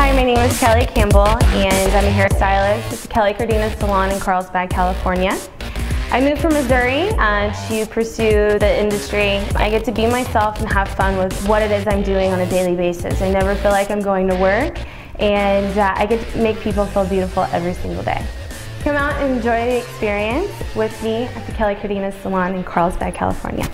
Hi, my name is Kelly Campbell and I'm a hairstylist at the Kelly Cardenas Salon in Carlsbad, California. I moved from Missouri uh, to pursue the industry. I get to be myself and have fun with what it is I'm doing on a daily basis. I never feel like I'm going to work and uh, I get to make people feel beautiful every single day. Come out and enjoy the experience with me at the Kelly Cardenas Salon in Carlsbad, California.